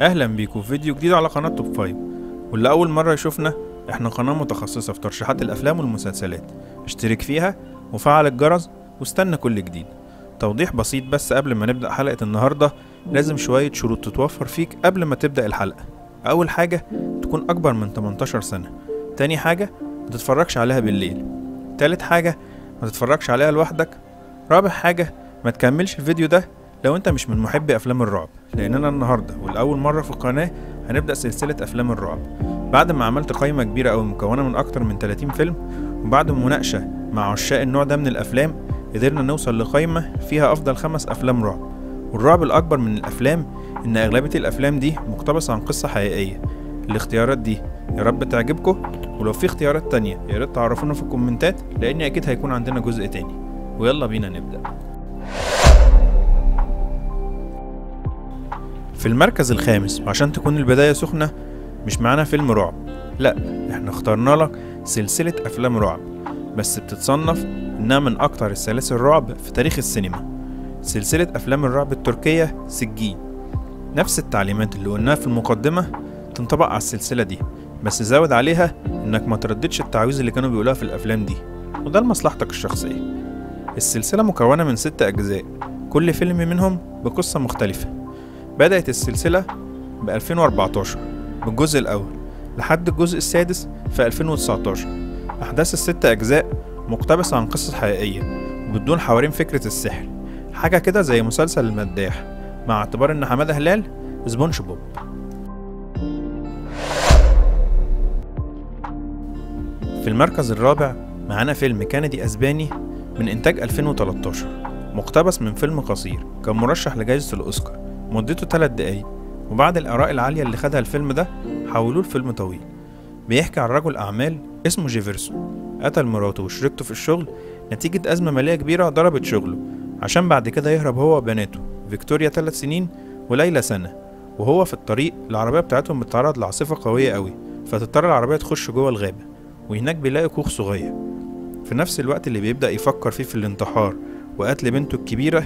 أهلا بيكم في فيديو جديد على قناة توب فايف. واللي أول مرة يشوفنا إحنا قناة متخصصة في ترشيحات الأفلام والمسلسلات. اشترك فيها وفعل الجرس واستنى كل جديد. توضيح بسيط بس قبل ما نبدأ حلقة النهاردة لازم شوية شروط تتوفر فيك قبل ما تبدأ الحلقة. أول حاجة تكون أكبر من 18 سنة. تاني حاجة ما تتفرجش عليها بالليل. تالت حاجة ما تتفرجش عليها لوحدك. رابع حاجة ما تكملش الفيديو ده لو انت مش من محبي أفلام الرعب لاننا النهارده والأول مرة في القناة هنبدأ سلسلة أفلام الرعب. بعد ما عملت قائمه كبيرة قوي مكونة من أكتر من 30 فيلم وبعد مناقشة مع عشاق النوع ده من الأفلام قدرنا نوصل لقائمه فيها أفضل خمس أفلام رعب. والرعب الأكبر من الأفلام إن أغلبية الأفلام دي مقتبسة عن قصة حقيقية. الاختيارات دي يا رب تعجبكم ولو في اختيارات تانية يا ريت تعرفونا في الكومنتات لأن أكيد هيكون عندنا جزء تاني. ويلا بينا نبدأ. في المركز الخامس. وعشان تكون البداية سخنة مش معانا فيلم رعب. لا إحنا اخترنا لك سلسلة أفلام رعب بس بتتصنف إنها من أكتر السلاسل الرعب في تاريخ السينما. سلسلة أفلام الرعب التركية سجين. نفس التعليمات اللي قلناها في المقدمة تنطبق على السلسلة دي بس زود عليها إنك ما ترددش التعويذ اللي كانوا بيقولوها في الأفلام دي. وده لمصلحتك الشخصية. السلسلة مكونة من ست أجزاء كل فيلم منهم بقصة مختلفة. بدأت السلسلة ب 2014 بالجزء الأول لحد الجزء السادس في 2019 أحداث الست أجزاء مقتبسة عن قصص حقيقية وبتدور حوالين فكرة السحر. حاجة كده زي مسلسل المداح مع اعتبار إن حمادة هلال سبونج بوب. في المركز الرابع معانا فيلم كندي أسباني من إنتاج 2013 مقتبس من فيلم قصير كان مرشح لجائزة الأوسكار. مدته 3 دقايق وبعد الآراء العالية اللي خدها الفيلم ده حولوه لفيلم طويل. بيحكي عن رجل أعمال اسمه جيفرسون. قتل مراته وشريكته في الشغل. نتيجة أزمة مالية كبيرة ضربت شغله. عشان بعد كده يهرب هو وبناته فيكتوريا 3 سنين وليلى سنة. وهو في الطريق العربية بتاعتهم بتتعرض لعاصفة قوية قوي فتضطر العربية تخش جوه الغابة. وهناك بيلاقي كوخ صغير. في نفس الوقت اللي بيبدأ يفكر فيه في الانتحار وقتل بنته الكبيرة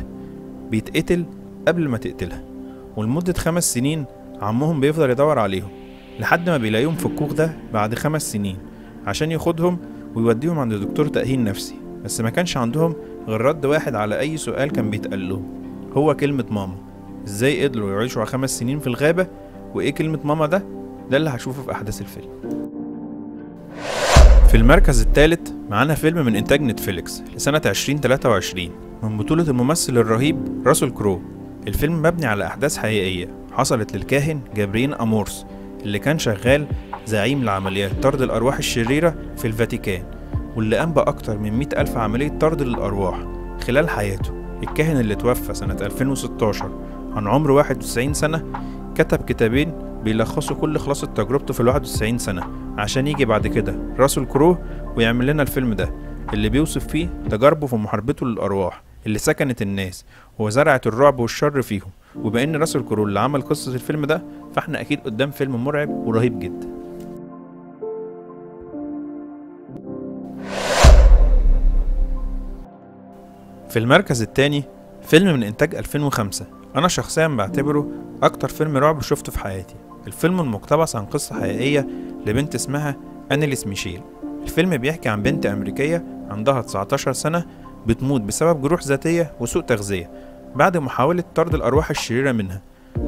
بيتقتل قبل ما تقتلها. ولمدة خمس سنين عمهم بيفضل يدور عليهم لحد ما بيلاقيهم في الكوخ ده بعد خمس سنين عشان ياخدهم ويوديهم عند دكتور تأهيل نفسي. بس ما كانش عندهم غير رد واحد على أي سؤال كان بيتقال لهم. هو كلمة ماما. إزاي قدروا يعيشوا خمس سنين في الغابة؟ وإيه كلمة ماما ده؟ ده اللي هشوفه في أحداث الفيلم. في المركز الثالث معانا فيلم من إنتاج نتفليكس لسنة 2023 من بطولة الممثل الرهيب راسل كرو. الفيلم مبني على أحداث حقيقية حصلت للكاهن جابريل أمورث اللي كان شغال زعيم لعمليات طرد الأرواح الشريرة في الفاتيكان واللي قام بأكتر من مئة ألف عملية طرد للأرواح خلال حياته. الكاهن اللي توفى سنة 2016 عن عمر 91 سنة كتب كتابين بيلخصوا كل خلاصة تجربته في ال 91 سنة عشان يجي بعد كده راسل كرو ويعمل لنا الفيلم ده اللي بيوصف فيه تجاربه في محاربته للأرواح. اللي سكنت الناس وزرعت الرعب والشر فيهم. وبما ان راسل كرو اللي عمل قصة الفيلم ده فإحنا أكيد قدام فيلم مرعب ورهيب جدا. في المركز التاني فيلم من إنتاج 2005 أنا شخصيا بعتبره أكتر فيلم رعب شفته في حياتي. الفيلم المقتبس عن قصة حقيقية لبنت اسمها أنيليس ميشيل. الفيلم بيحكي عن بنت أمريكية عندها 19 سنة بتموت بسبب جروح ذاتية وسوء تغذية بعد محاولة طرد الأرواح الشريرة منها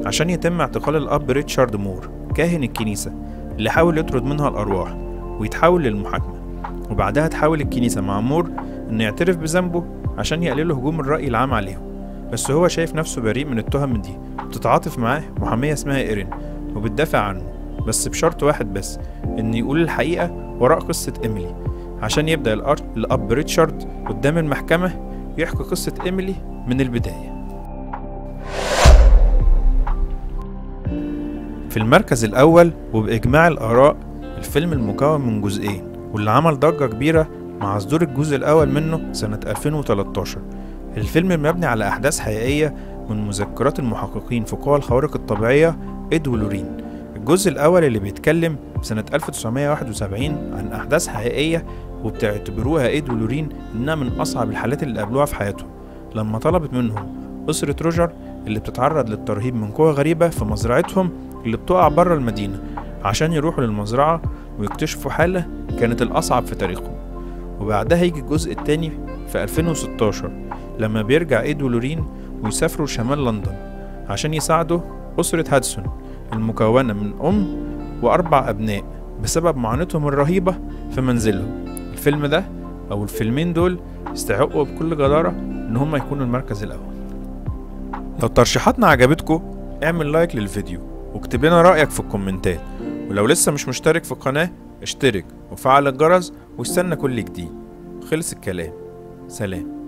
عشان يتم اعتقال الأب ريتشارد مور كاهن الكنيسة اللي حاول يطرد منها الأرواح ويتحول للمحاكمة. وبعدها تحاول الكنيسة مع مور إنه يعترف بذنبه عشان يقللوا هجوم الرأي العام عليهم. بس هو شايف نفسه بريء من التهم دي. بتتعاطف معاه محامية اسمها إيرين وبتدافع عنه بس بشرط واحد بس إن يقول الحقيقة وراء قصة إيميلي. عشان يبدأ الأب ريتشارد قدام المحكمة يحكي قصة إيميلي من البداية. في المركز الأول وبإجماع الآراء الفيلم المكون من جزئين واللي عمل ضجة كبيرة مع صدور الجزء الأول منه سنة 2013 الفيلم مبني على أحداث حقيقية من مذكرات المحققين في قوى الخوارق الطبيعية إد ولورين الجزء الأول اللي بيتكلم سنة 1971 عن أحداث حقيقية وبتعتبروها إيد ولورين إنها من أصعب الحالات اللي قابلوها في حياتهم. لما طلبت منهم أسرة روجر اللي بتتعرض للترهيب من قوى غريبة في مزرعتهم اللي بتقع بره المدينة عشان يروحوا للمزرعة ويكتشفوا حالة كانت الأصعب في تاريخهم. وبعدها يجي الجزء التاني في 2016 لما بيرجع إيد ولورين ويسافروا شمال لندن عشان يساعدوا أسرة هادسون المكونة من أم وأربع أبناء بسبب معاناتهم الرهيبة في منزلهم. الفيلم ده أو الفيلمين دول يستحقوا بكل جدارة إن هما يكونوا المركز الأول. لو ترشيحاتنا عجبتكم اعمل لايك للفيديو واكتب لنا رأيك في الكومنتات. ولو لسه مش مشترك في القناة اشترك وفعل الجرس واستنى كل جديد. خلص الكلام. سلام.